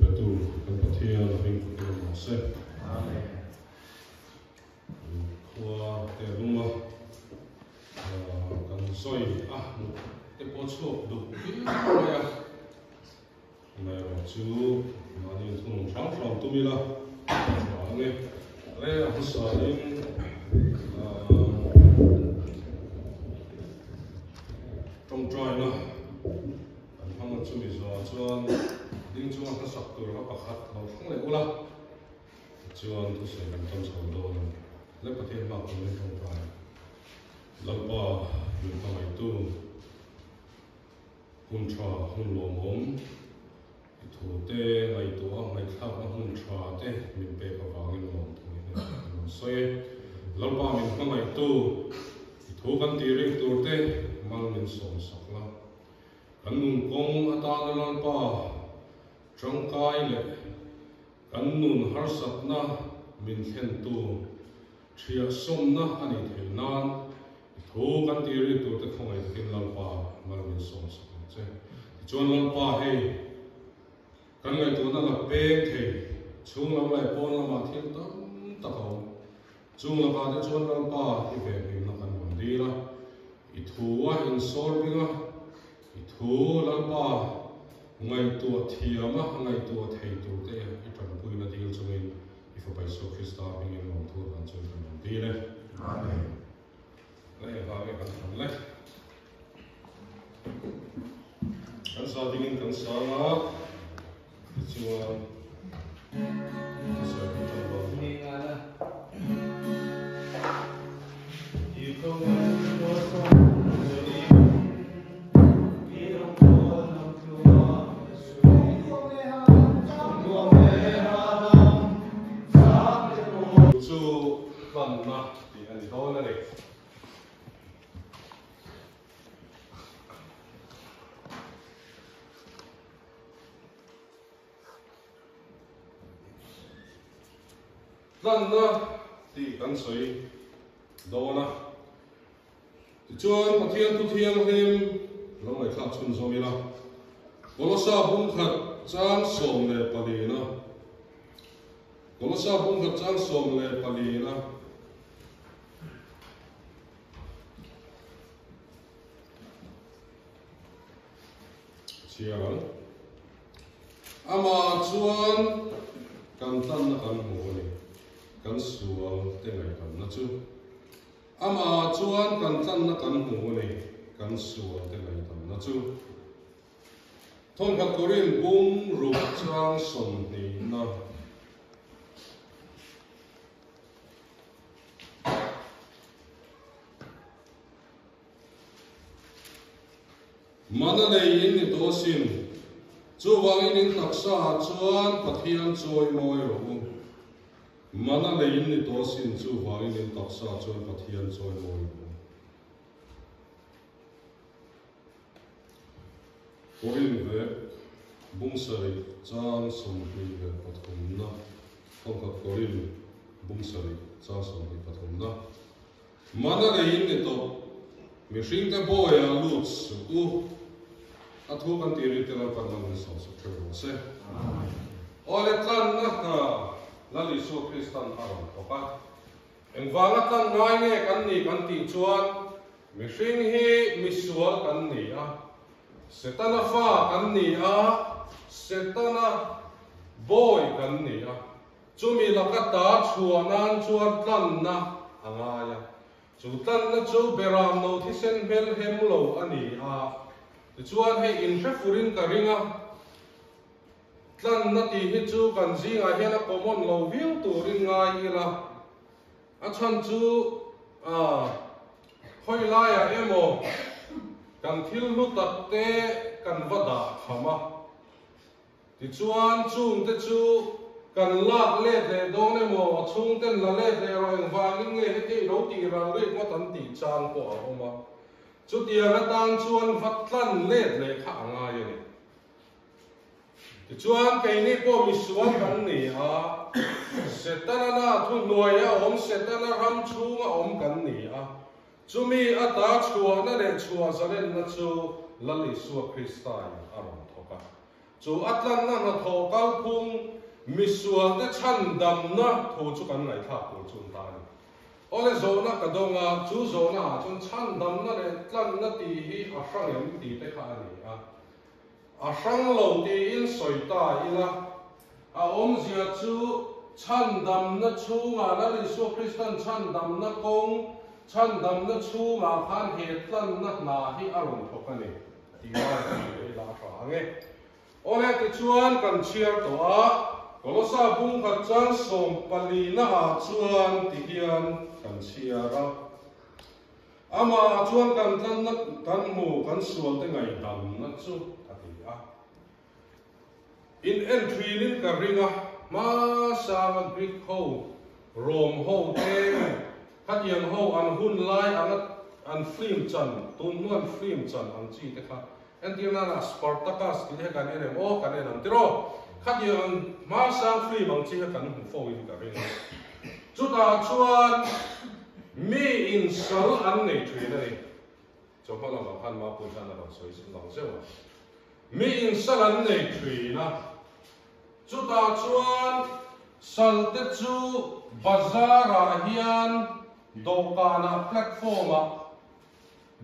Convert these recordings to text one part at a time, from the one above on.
Betu kan pathia la hing ko mo se. Amen. Kwa te luma kan soi ah te po chu du ya. Mai ro chu ma ni thung chang chang tu mi la. Ma ne re ha sa in trong trai na an hang chu mi zo chuan ding chuan ka sak tur ha pakhat lo thang le ula chuan tu se kan tam chho do le pathian ma ko le trong trai lampa min ta mai tu hun cha hun lo mom thu te ngai tu a ngai thla a hun tha te min pe ka wangin lo tu ni soi lampa min tu thu kan ti ring tur te mal min som sak la kan nun kong ata na trong kai le kan nun har sat na min thlen tu thia som na ani thei nan thu kan ti ri tu te khongai kin mà mình min som sak che chuan lampa hei kan ngai tu na la pe thei chung lam lai pon lama thil tam ta ho chung lama te chuan lampa hi ve min na kan mon di la i thu a in sol binga i thu lampa ngai tu thiama ngai tu thei tu te i tan pui na dil chungin i fo pai so krista bing in long thu han chung kan mon di le Amen. le ha ve kan tham le kan sa ding in kan sa na chuan sa kan tan ba Ni ngala. Ikaw ang van na ti ani do na le van na ti kan soi do na ti chuan pathian tu thiang him lo mai kha chun zo mi la sa bung khat chang som le pali na Kolosa bung khat chang som le pali na Siang Ama chuan kan tan na kan này ni kan sual te ngai kan na chu Ama chuan kan tan na kan mu ni kan sual te ngai kan na chu Thon khat korin bung ruk chang som ni na mana nei in ni to sin chu wangin in taksa chuan pathian choi moi ro mana nei in ni to sin chu wangin in taksa chuan pathian choi moi ro korin ve bung sari chang som hi ve pathum na thong khat korin bung sari chang som hi pathum na mana nei in ni to mi hring te boya lut su u a thu kan ti ri te la kan man so so thro se ole tlan na ka la li so kristan aron ko pa en wala kan ngai nge kan ni kan ti chuan mi hring hi mi sual kan ni a setana fa kan ni a setana boy kan ni a chumi lakata chuanan chuan tlan na angaya chu tlan na chu beram no thi sen bel hem lo ani a chuan hei in hre furin ka ringa. Tlan na ti hi chu kan zinga hian a common lo viau turin ngai ila a chan chu, a hoi thiếu emo. Kan thil cần tak te, kan vada khama. Ti chuan chung te chu lạc lak le le nè mồ chung ten la le le ro eng wangin nge he ti ro ti ran le ngo tan ti chang ko a homa chu tia na tan chuan vat tlan le le kha anga ye ni ti chuan kai ni po mi suan kan ni a setana na thu nuai a om setana ram chung a om kan ni a chumi a ta chua na le chua za le na chu lali suwa kristai a rom thoka chu atlan na na tho kal phung mi sual te chan dam na tho chu kan ngai tha ko chun ta ni ole zo na ka donga chu zo na chun chan dam na le tlan na ti hi a sang em ti te kha ni a a sang lo ti in soi ta ila a om zia chu chan dam na chu nga na li su kristan chan dam na kong chan dam na chu nga khan he tlan na na hi a ron thokani ti wa ti la sa nge ole ti chuan kan chiar to a kolosa bung khat chan som pali na a chuan ti hian kan chiara ama chuan kan tan na kan mu kan sual te ngai dam na chu ati a in entry nin ka ringa ma sa greek ho rom ho te khat yang ho an hun lai an an film chan tun nuan film chan an chi te kha Entina na Spartacus ki he kan ene mo oh, kan ene tiro khat yên ma sang free bang chi kan hùng phô wi cả bên chúng ta chuan mi in sal ăn này thui này cho pa làm ma khan ma pu san na ba soi sin lòng se mi in sal ăn này thui na chúng ta chuan sal te chu bazara hian dawkana platforma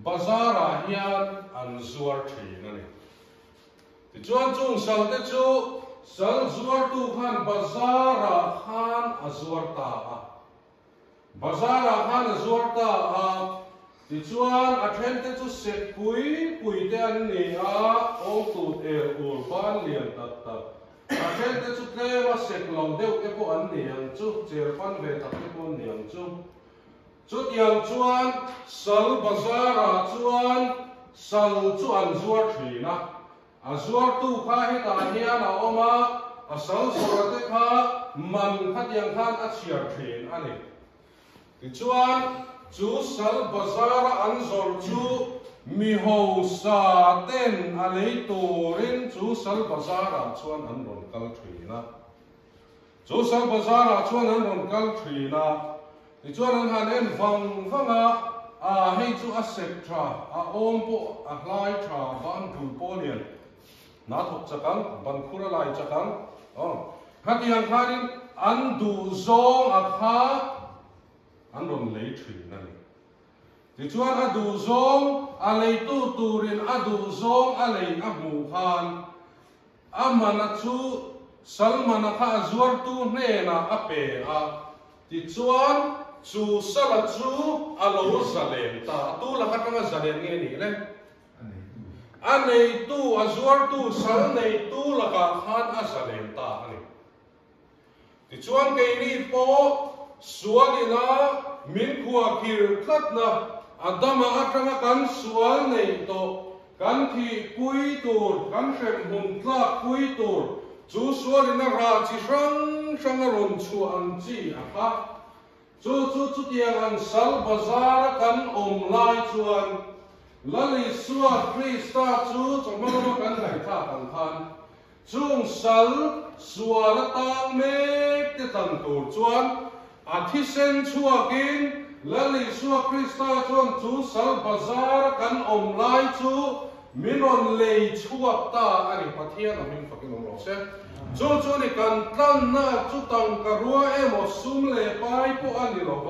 bazara hian ăn zuar thin này thì chuan chung sal te chu sal zuar tu khan bazara khan azuar ta a bazara khan azuar ta a ti chuan a then te chu se pui pui te an ni a o tu e ur ban lian tat tat. A then te chu tlema se lo deuh te po an ni ang chu cher pan ve tak te po ni ang chu. Chút yang chuan, sal bazara chuan, sal chu an zuar thina a zuar tu kha he ta hian a oma a sal zuar te kha, man khat yang khan a chiar thin ani ti chuan, chu sal bazara an zor chu, mi ho sa ten a lei turin chu sal bazara chuan an ron kal thina. Chu sal bazara chuan an ron kal thina. Thì cho an hắn em vòng vòng à à hay chú a sek tra à ôm bộ à lai tra van tu po liền na thuộc chắc ăn ban khura lai chắc ăn oh. Hắn đi hàng khai ăn zong à kha ăn đồng lấy thủy này thì chú anh à đủ zong à lấy tu tu rin à đủ zong à lấy à mù khan à mà na chú salman à kha zuar tu nè na à pe à thì chuan chu sala chu alo zalem ta tu la ka nga zalem nge ni le anei tu azuar tu sal nei tu laka han khan a ta, ani. Ti chuan ke ri po sualina min khua kir khat na, adama atanga kan sual nei to, kan thi pui tur, kan shem hum tla pui tur, chu sualina ra chi sang sang ron chu an chi a kha chu chu chu tiang an sal bazar kan om lai chuan lali suwa krista chu, chong mong mong kan ngai tha tang khan chung sal sua la tang me te tang tur chuan. A thi sen chuakin lali suwa krista chuan chu, sal bazar kan om lai chu. Minon lei chua ta ani pathian, a min fakin om lo se chu chu ni kan tlan na chu tang ka rua emo sum le pai po ani lo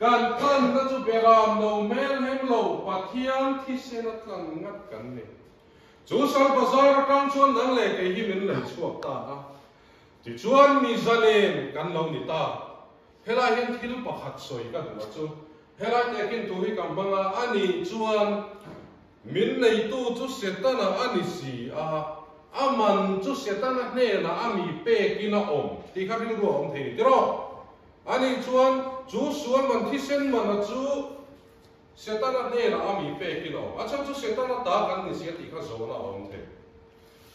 wa kan tlan na chu beram mê mel hem lo, pathian thi se na cần ngat kan ni. Chu sal bazar kan chuan nang le ke hi min le chuak ta a ti chuan mi zalen kan lo ni ta. Hela hin thil pakhat soi ka du chu. Hela te kin tu hi kam banga ani chuan min nei tu chu setana ani si a. Aman chu setana hne na ami pe kina om. Ti kha rin ro om thei tiro ani chuan chú suan mình thi sen man chu setana hne na ami pe kina à acha chú sẽ ta gần ni sẽ thì kha số là ông thế.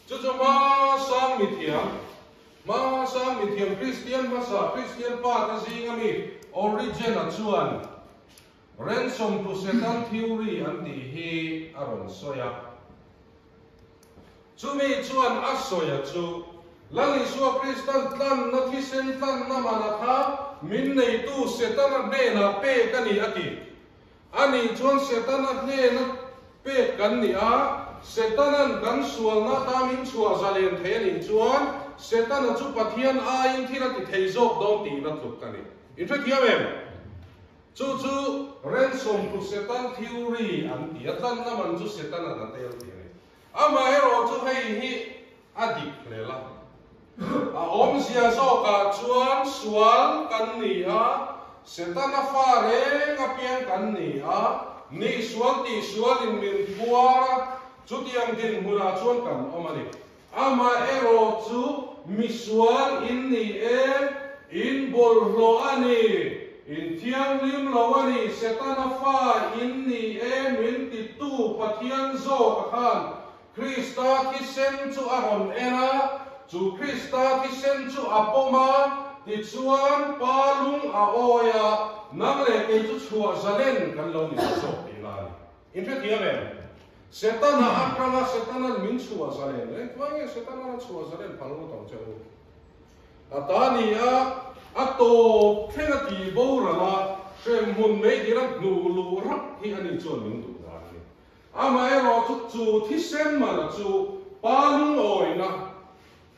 Chú cho ma sang mi thiam ma sang mi thiam christian ma sa christian pa ta sing ami origin chúa anh, ransom to setan theory an ti hi aron soya chú mi chú anh ác soya lần langi suwa Christian tlan na thi sen tlan na mana kha min nei tu setan ne na pe kan ni aki. Ani chuan setan ne na pe kan ni a. Setanan kan sual na ta min chua zalen the ni chuan. Setan chu pathian a in thira ti thei zok dong ti na thuk kan ni in fact hiam em chu chu ransom to setan theory an ti atan na man chu setan na tel ti ni ama ero chu hei hi adik le la a om sia zo ka chuan sual kan ni a setan a fa re ka pian kan ni a ni sual ti sual in min puara chu tiang din mura chuan kan omani ama ero chu misual in ni e in bol lo ani. In thiang lim lo ani setana fa in ni e min ti tu pathian zo ka khan. Krista ki sen chu aron era 주 크리스타 디센주 아포마 디추안 파룽 아오야 나그레 에주 추아 자렌 갈로니 소피나 인페 기야베 세타나 아크라나 세타나 민추아 자렌 레 투앙에 세타나 추아 자렌 발로 당제고 아타니야 아토 페나티 보라마 셴문 메기랑 누루라 히하니 존능도 다니 아마에로 추추 티셈마나 추 파룽 오이나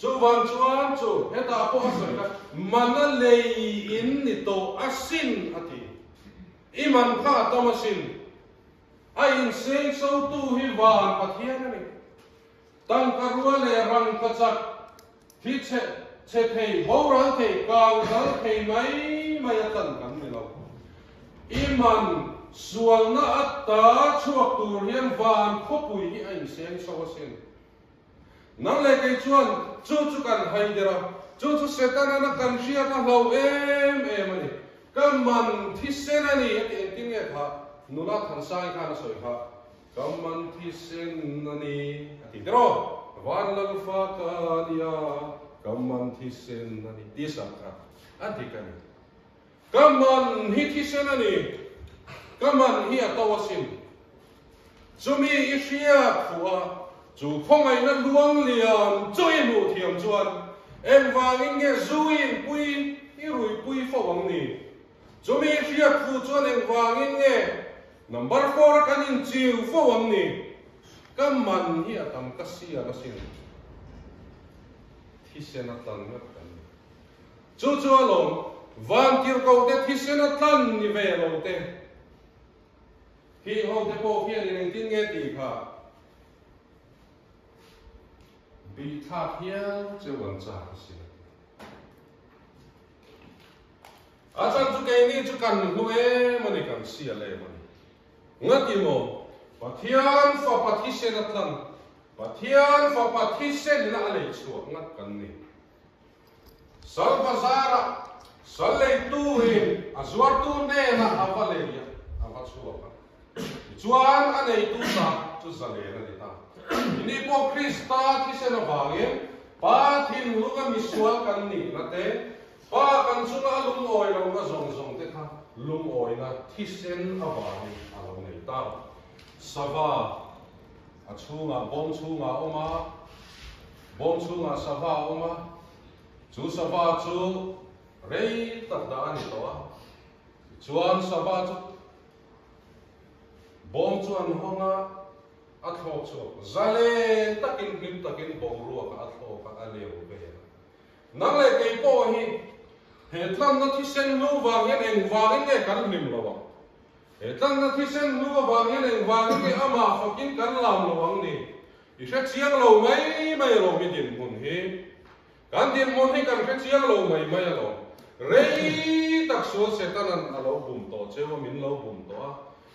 chu van chuan chu heta po sa mà mana lấy in ni to asin ati iman kha xin ai sei so tu hi van pathian ni tang karua le rang ka chak thi che che thei ho ran thei kang dal thei mai mai tan kan ni lo iman sual na atta chuak tur hian van khopui hi ai sen so sen nang le kai chuan chu chu kan hai dera chu chu setan na kan ria na lo em em ani kam man thi sen ani et tin nge tha nuna thang sai kha na soi kha kam man thi sen ani ati dero van lal fa ka dia kam man thi sen ani ti sa kha ati kan kam man hi thi sen ani kam man hi atawasin chumi ishia khuwa chu phong ai na luang liền chơi mu thiam chuan em wang in ge zuin pui i rui pui bằng nì. Chú chumi ishia khu chuan em wang in ge number 4 kan in chiu fo wang ni kam man hi atam ka sia la sin thi sen atlan na kan Chú chu along vàng kir ko te thi sen như ni ve lo Khi hi ho te po hian nên tin nghe ti khả bị tha chú che wan cha si a chan chu ke ni chu kan hu e mani kan si ale mani ngati mo pathian fa pathi se na tlan pathian fa pathi se na ale chu ngat kan ni sal bazara sal le tu hi azwar tu ne à avale ya ava anh chuan ấy tu sa Chú zale na ni po Krista ki se na bangin pa thin lunga miswal kan ni na te pa kan sunga lung oi lo ka zong zong te kha lung oi na thi sen awani alo nei ta sava a chunga bom chunga oma bom chunga sava oma chu sava chu rei tak da ani to a ah. chuan sava chu bom chuan honga a thlo chu zale takin him takin bong ruwa ka a thlo ka a leo ve nang le ke po hi. He tlam na thi sen lu wa nge eng wa nge kan nim lo wa he tlam na thi sen lu wa nge eng wa nge ama fakin kan lam lo wang ni i she chiang lo mai mai lo mi din mun hi. Kan din mun hi kan she chiang lo mai mai lo rei tak so setanan alo bum to chewa min lo bum to a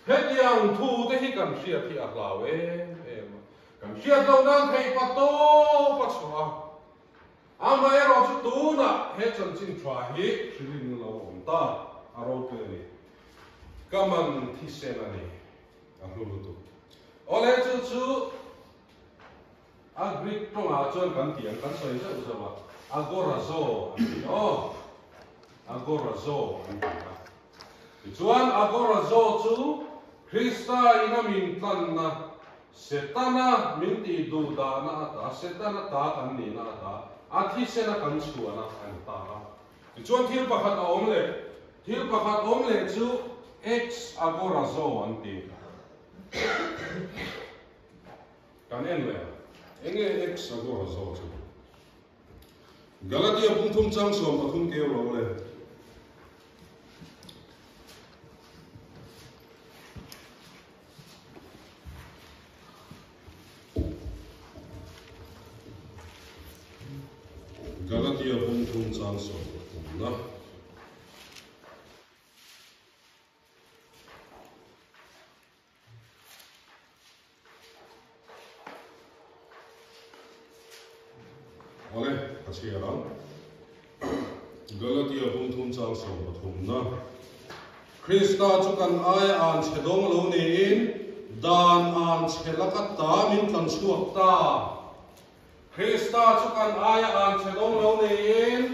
hết yang thu te hi kan sia thi a hlaw em em kan sia lo nan thei pa to pa chwa ama e ro chu tu na he chan chin thwa hi shrin lo om ta a ro pe ni kaman thi se na ni a hu tu ole chu chu a Greek trong à chuan kan tiang kan soi zau zau a agorazo oh agorazo an ti chuan agorazo chu Krista ina mintan na setana minti du da na ta setana ta kan ni na ta athi se na kan chu na kan ta ti chuan thil pakhat om le thil pakhat om le chu x agora an ti kan en le enge x agora chu. Galatia punthum chang som pathum ke ro le Ole, pasiaran. Galatia puntum chang som nữa? Christa chúc anh ai an chedong đông lâu in dan an lắc ta min cần suak ta Krista anh ai an chế đông lâu ni in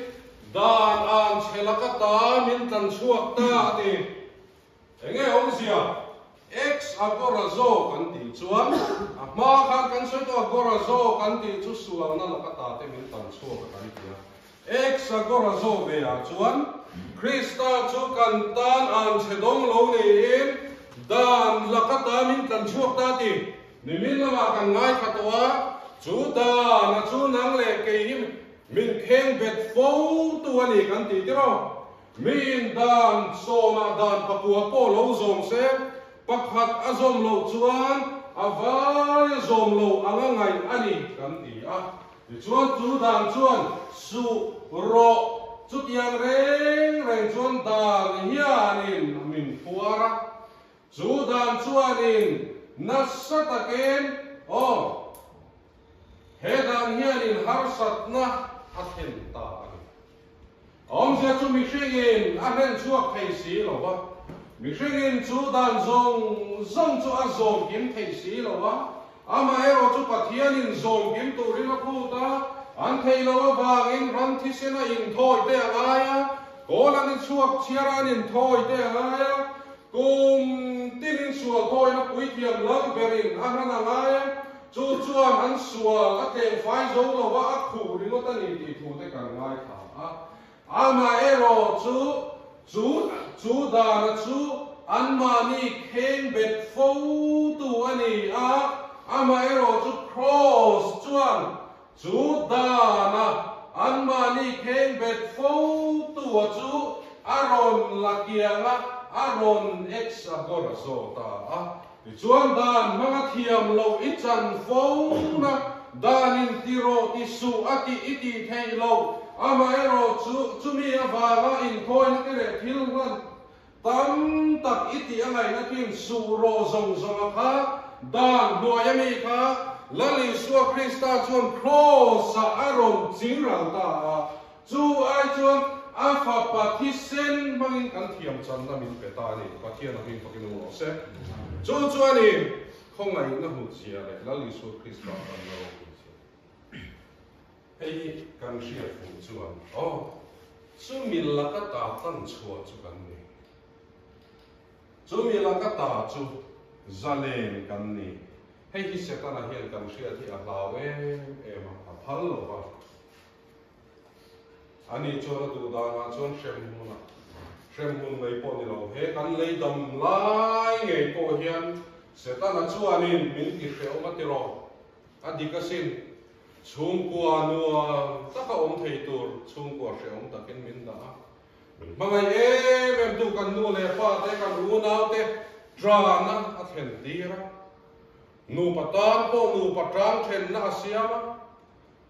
dan an lắc ta min cần suak ta đi. ti nghe ong gì à? Agora zo kan ti chuan. Ma khan kan soi to agora zo kan ti chu suang na la ta te min tan suak kan ti x agora zo ve a chuan. Krista chu kan tan an chedong lo ni in. Dan la ta min tan suak ta ti. Ni min lama kan ngai khatwa chu da na chu nang le ke him min khen bet fo tu ani kan ti ti ro. Min dan soma dan papua po lo zom se pakhat azom lo chuan avai zom lo anga ngai ani kan ti a chuan chu dan chuan su ro chút Yang reng reng chuan dan hianin min puara chu dan chuanin nasataken o. He dan hianin harsatna athen ta ông sẽ chú mình suy nghĩ anh nên chúa thầy sĩ rồi ba mình suy nghĩ chú đàn dòng dòng chú anh dòng kiếm thầy sĩ rồi ba à mà em chú bắt thiên in dòng kiếm tu đi nó phụ ta anh thầy nó vàng in rắn thì sẽ là in thôi thế ai à có là nên chúa chia ra in thôi thế ai à cùng tin in chúa thôi nó quý thiềm lắm về in anh nó là ai à chú chúa anh chúa các thầy phải dấu rồi ba khủ đi nó ta nhìn thì thủ thế cả ngay thả ama ero chu chu chu đà là chu ăn mà ni khen bệt phô tu anh ní à, anh ama ero chu cross chuan chu đà là ăn mà ni khen bệt phô tu chu là kia kianga Aaron ex agora so ta a. Chuan dan manga thiam lâu ít chan phô na. Danin tiro ti su ati iti thay lâu ama ero chu chumi awaga in khoi na ke tam tak iti angai na tin su ro zong zong kha. Dan no yami kha. Lali suwa krista chuan cross a aron ching ta. Chu ai chuan a fa mangin kan thiam chan na min pe ni. Pa na min pakin lo se. Chu chuan ni không ai na hu chia le. Lali suwa krista kan lo hei kan ria fu chuan o chu mi la ka ta tan chua chu kan ni chu mi la ka ta chu zalen kan ni hei hi se kana hian kan ria thi a hlaw em em a phal lo ba ani chora tu da nga chuan shem hu na shem hu mai po ni lo he kan lei dam lai ngei po hian se ta na chuanin min ki hreu ma ti ro a dikasin chung qua nua tất cả ông thầy tu chung qua sẽ ông ta kiến minh đã mà ngày em em tu cần nua lệ pha thế cần nua nào thế ra na at hen đi ra nu patan po nu patang then na siam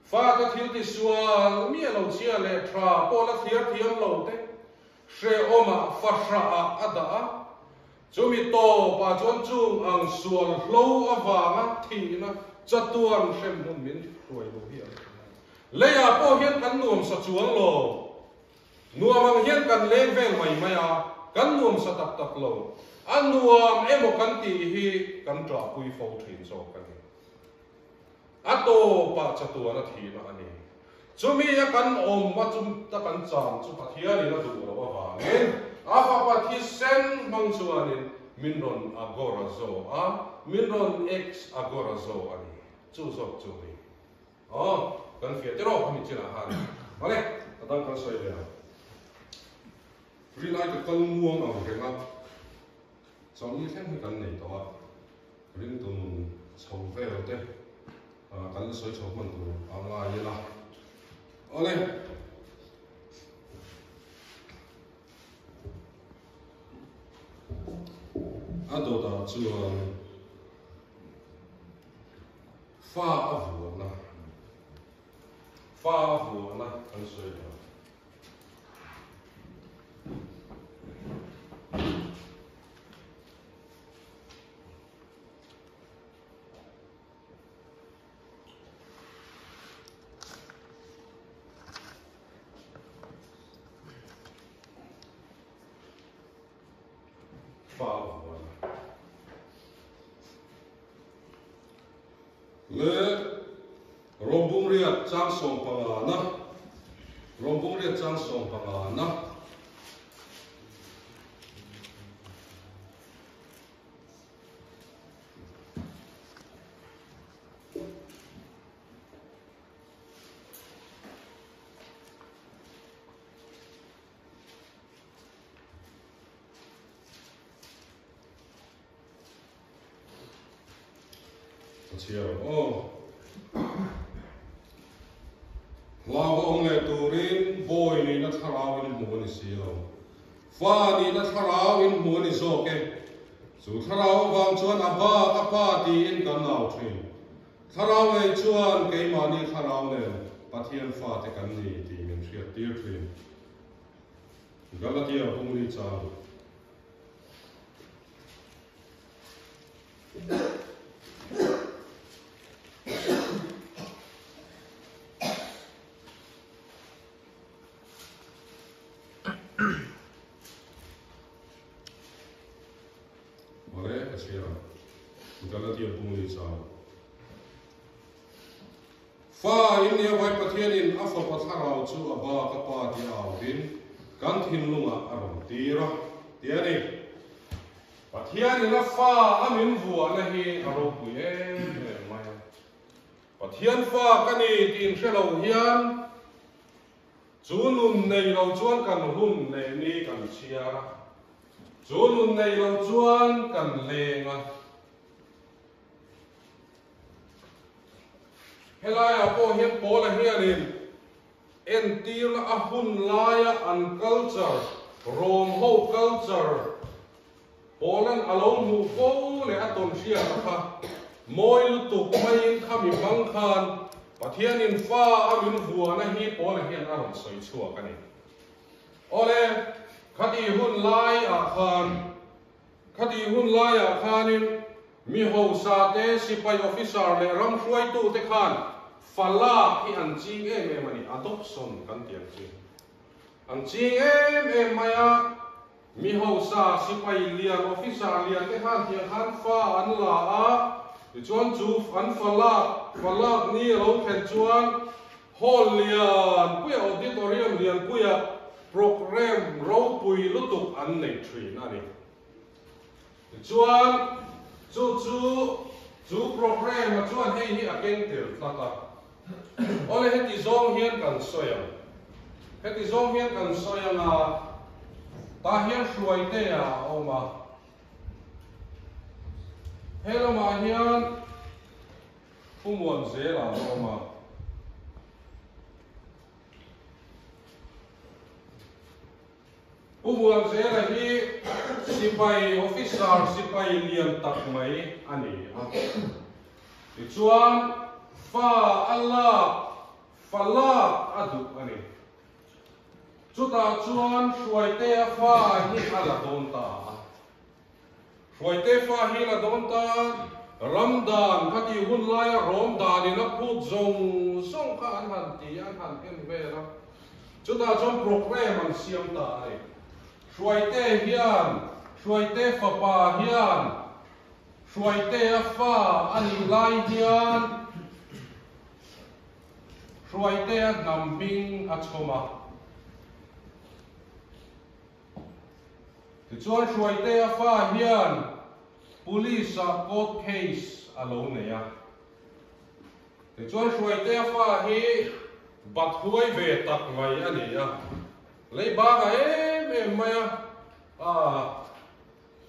pha ka thiếu thì xua mi lâu chia lệ tra po la thiar thiam lâu thế sẽ oma pha ra a ada chúng mi to pa chuan chung ang sual lâu avanga thi na chatuan sem mun min lấy à po hiến cắn nuông sa chuông lô nuông mang hiện cắn lấy về mày mày à cắn nuông sa tập tập lô anh nuông, em một cắn tì hi, cắn trọ quy phô thuyền rồi cắn hi à tô ba chục tuổi nó thì nó anh em chúng mi à cắn ôm mà chúng ta cắn chạm chúng ta thiệt là đủ rồi bà nghe à pha pha thì sen mang xuống anh em min non agora zo a min non ex agora zo ani chú zo chú mi à. Ờ kan fia te ro mi china han vale ta dan kan soi le ri lai ka kal muang au ke na chong ni khen kan nei to a rin tu chou ve lo te a kan soi chou man tu a nga ye la ole a do da chuan 롱봉리아 짱송 방아나 롱봉리아 짱송 방아나 ฟ้าดีนะทราวอินหมูนิโซเกสุทราววางชวนอาบ้าอาบ้าดีอินกันเอาทรีทราวเอชวนเกมานีทราวเนี่ยปะเทียนฟ้าแต่กันนี่ดีมันเชียตีทรีกาลเทียพุงริจาว嗯。Galatia pung ni cha. Fa in ya vai pathian in afa patharau chu aba ka pa ti au din kan thin lunga arom tira tiani pathian in fa amin vua na hi aro pu ye mai pathian fa kani tin shelo hian chu nun nei lo chuan kan hun này ni kan chiara chu nun nei lo chuan kan lenga helaya po hian pola hianin en tir a hun laia an culture rom ho culture. Polan alo mu ko le aton sia kha moi lu tu mai khami bang khan. Pathian in fa amin huwa na hi pola hian aron soi chua kani ole, khati hun lai a khan. Khati hun lai a khanin. Mi ho sa te sipai officer le ram hruai tu te khan fala khi ăn chiên em em ani adoption kan tiền chứ ăn chiên em em mày à mi hậu sa si sipai liền officer liền cái khan tiang khan pha ăn là à thì chuan chu an fala fala ni lâu khen chuan hall liền quay auditorium lian puya program ro pui lutuk an nei thin ani chuan chú chú chú program ma chuan hay hi again tel tata ole heti zong hian kan soya heti zong hian kan soya na ta hian hruai te a oma. Helama hian pumuan zela oma. Pumuan zela hi sipai officer sipai lian tak mai ani a ti chuan fa Allah, fa la adu, ani. Chuta chuan hruai te a fa hi ala don ta hruai te fa hi la don ta ramdan khati hun lai rom dan in a phut zong song ka an han ti, an han em ve la chuta chuan program an siam ta ai hruai te hian hruai te fa pa hian hruai te a fa an lai hian rồi tế nằm bình ở chỗ mà thì cho rồi đây phát hiện police court case ở lâu này à thì cho rồi đây phát hiện bắt huay về tặc ngày anh này à lấy ba ngày em em mày à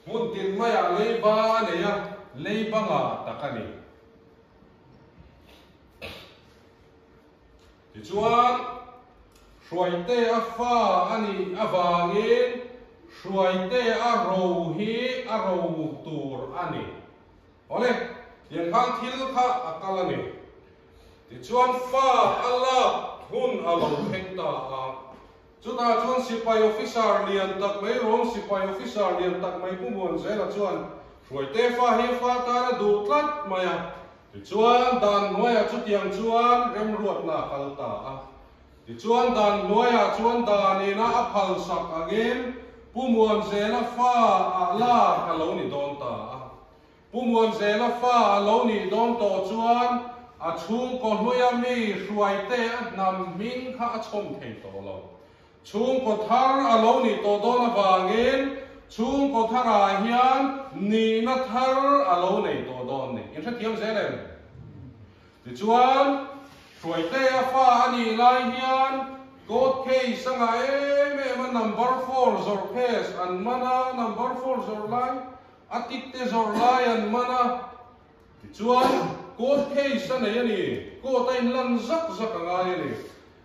muốn tiền mày à lấy ba này à lấy ba ngà tặc anh này ti chuan hruai te a fa ani a wangin hruai te a ro hi a ro tur ani. Ole yang khang thil kha akal ani. Ti chuan fa ala hun alo theng ta a. Chuta chuan sipai officer lian tak mai rong, sipai officer lian tak mai pumun zela chuan. Hruai te fa hi fa ta na du tlat maya ti chuan nuôi à chút tiền chuan em ruột na kal ta a ti chuan dan noya chuan đàn ni na à phal bu muôn pumuan zela fa a la ka lo ni don ta muôn pumuan zela fa à lâu ni don to chuan à chung con nuôi à mi hruai te a nam minh kha a chom thei to lo chung con thar a lo ni to don a wangin chung ko thara hian ni na thar a lo nei to don ni in tha thiam zelen ti chuan hruai te a fa ani lai hian court case anga em em a number 4 zor case an mana, number 4 zor lai atik te zor lai an mana. Ti chuan court case ani ani court ai lan zak zak anga ani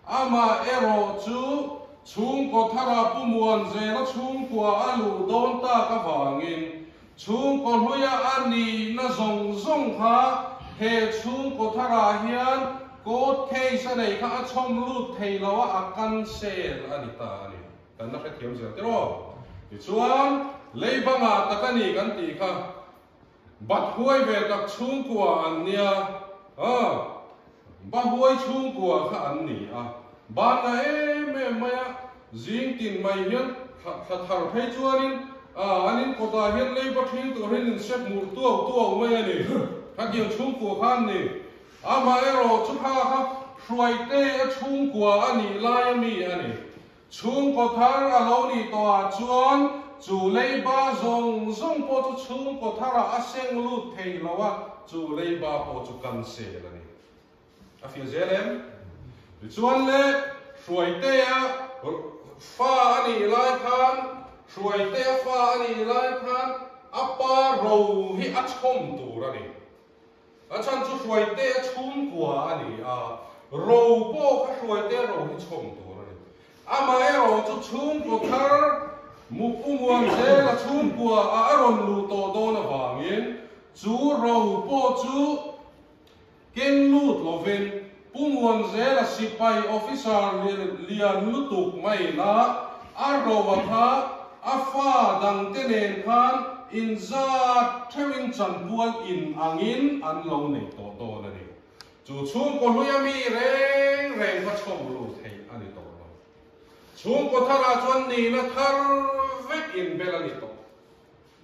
ama ero chu chung ko thara pumuan ze na chung kwa alu don ta ka wangin chung ko hoya ani na zong zong kha he chung ko thara hian court sa nei kha a chom lu thei lawa a kan sel ani ta ani kan na kha thiam zel te ro ti chuan lei banga ta ka ni kan ti kha bat huai ve tak chung kwa an nia a ba huai chung kwa kha an ni a ba na em em maya zing tin mai hian thấy chưa thei chuanin, a, anin kota hian lei ba thing tur hiện in sep mur tu tu mai ani kha kiểu chung kwa khan ni. A ma ero chu kha kha, hruai te a chung kwa ani lai mi ani chung ko thar a lo ni to a chuan, chu lei ba zong zong po chu chung ko thar a seng lu thei lawa chu lei ba po chu kan se lani a fi zelem chuan le hruai te a fa ani lai khan hruai te fa ani lai khan apa ro hi a chom tur ani a chan chu hruai te a chum kwa ani a ro po kha hruai te ro hi chom tur ani a mai ro chu la chum kwa a aron lu to do na wangin ro zela sipai officer lian lutuk mai na aro wa kha afa dang tenen khan in za thewin chan buan in angin an lo nei to to la ni chu chung ko huya mi reng reng pa chom lu thei ani to lo chung ko thara chon ni na thar vek in bela ni to.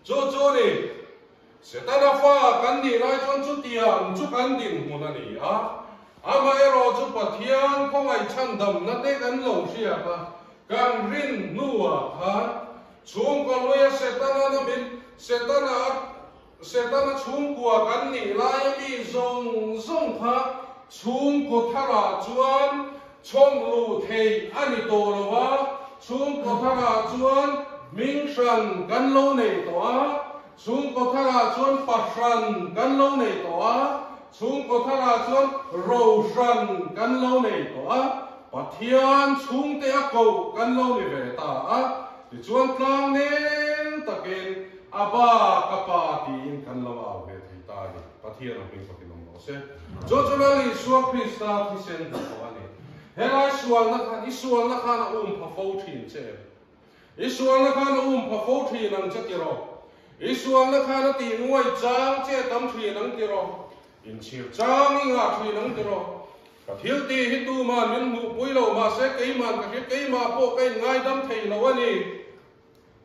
Chu chu ni setana fa kan ni lai chuan chu tiang chu kan din mun ani a 阿妈要老子把天空来唱的，那得跟老师阿爸讲认路啊哈。从过路要塞到那那边，塞到那塞到那从过跟你那一边送送他，从过他那转，从路提阿你多了哇，从过他那转，名声跟路内多啊，从过他那转发生跟路内多啊。Chung ko thara chuan ro shan kan lo nei to a pathian chung te a cầu kan lâu này về ta a ti chuan tlang ta takin aba kapa thì in kan lâu vào về thì ta ni pathian a ping pakin cho cho jo jo la li suwa krista thi sen ta ko ani helai sual na khan isual nó khan um pha fo thin ít isual nó khan um pha fo năng ang rồi, ti ro isual na khan ti ngoài trang che tâm thin năng ti rồi? In chiều trang nghi ngạc thì nóng tiền ka thiếu ti hít tu ma min lầu mà sẽ ma mà kei cái ka mà bộ po ngay đâm thầy thei anh ấy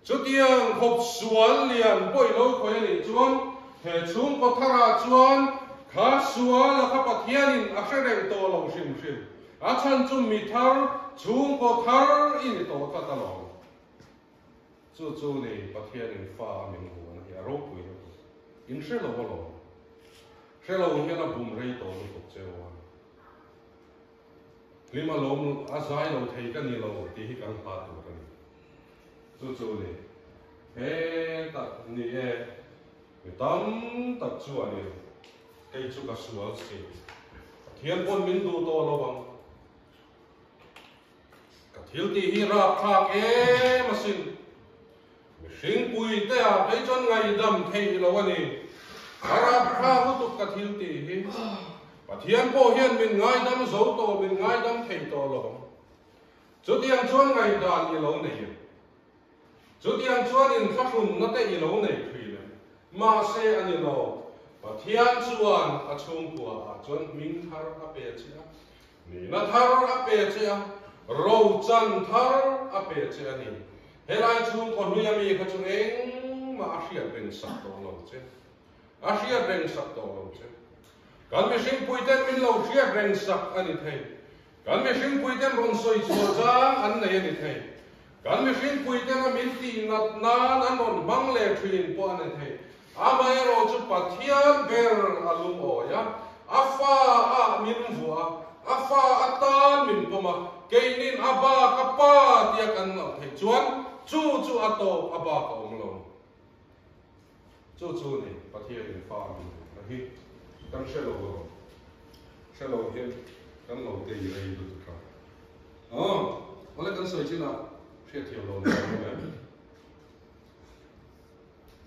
chú tiang hộp xuống liền poi lo khỏe ni chuan, he chúng có thara chuan, kha khá la kha pathianin a sẽ reng to lo hrim hrim a chan chung mi thar, chung có thar in to ta lòng chú chú này bạc pathian in fa min in sẽ ya ro pui lâu she lo lo she lo he na bum rei to ni tok che wa lima lom này? zai lo thei kan ni. Lo ti cái kan pa tu kan chu chu ni he ta ni e tam tak chu ani cây chu ka sual si thian pon min du to lo bang ka thil ti hi ra kha ke masin mi hring pui te a pe chon ngai dam thei lo ani ara kha hu tu ka thil ti hi pathian po hian min ngai dam zo to min ngai dam thei to lo chu tiang chuan ngai dan ni lo nei chu tiang chuan in kha hun na te i lo nei phi le ma se ani lo và thiên chuan a chung của a chuan minh thar a pe chia ni na thar a pe chia ro chan thar a pe chia ni helai chung kon hu yami kha chung eng ma a hria ben sak to lo che a hria ben sak to lo che kan me sing pui ten min lo hria ben sak ani thei. Kan me sing pui ten ron soi chu cha an nei ani thei. Kan me sing pui ten a min ti nat nan an ron mang le thin po ani thei. Amai ro chu pathian ber alum o ya. Afa a min vua afa atan min poma keinin aba kapa tia kan no thei. Chuan, chu chu ato aba ka ong lo chu chu ni pathian in fa min na hi kan shelo go shelo hi kan lo te yi rei du ka oh ole kan soi china hriat thiam lo ni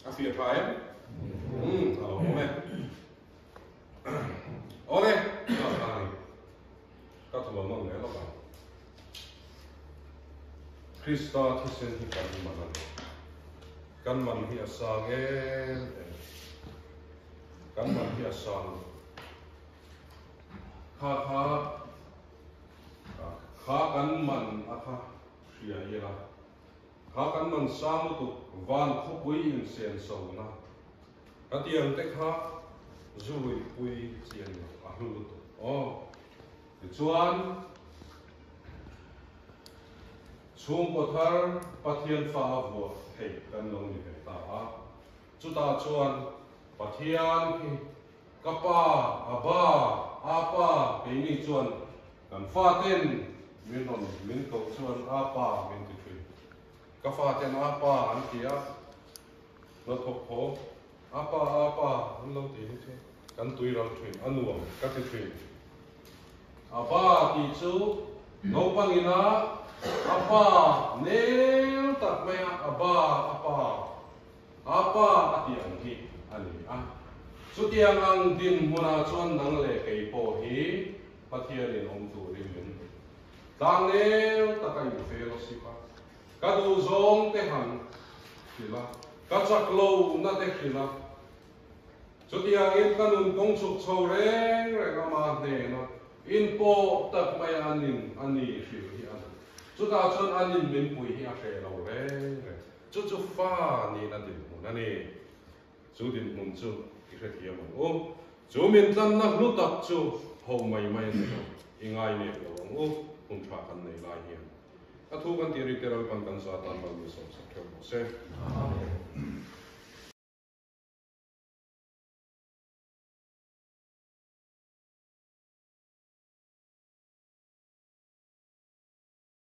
a fia thai Mm, ole. Ole, katani. Katsomaan monne lopa. Krista tisen hi kan manan. Kan man hi asangel. Kan man hi asang. Kha kha. Kha kan man akha. Sia yela. Kha kan man samu tu van khopui in sen so na. cái tiền tết khác rồi quy tiền à hư ô oh, chuan chung của thar, pathian pha vua thầy cần long như vậy ta chú ta chuan, pathian thì kapa, aba, apa cái này chuan cần pha tên mình non mình cầu chuan, apa mình thì thầy cái pha tên apa anh kia nó thuộc khổ apa apa, an lo ti ni che kan tui ram thui anuam ka ti thui. Apa ti chu, no pangina apa? Nel tak maya apa apa? Apa atiang hi? Ani a ah. chu tiang ang din muna chuan nang le kei po hi pathian in om tu ri min tang nel takai fe lo si pa. Ka du zong te han sila ka chak lo na te khila. Cho ti ang in kanun kong chuk chho reng reng ama ne na. In po tak maya anin, ani shi hi an chúng ta cho anin min mình bùi a she lo reng reng chu pha fa ni na din mu na ni. Chu din mun chu, ki she thi mo o chu min tan na lu tak chu ho mai mai ne no ingai ne lo o kun tha kan nei lai hi a thu kan ti ri te ral kan kan sa tan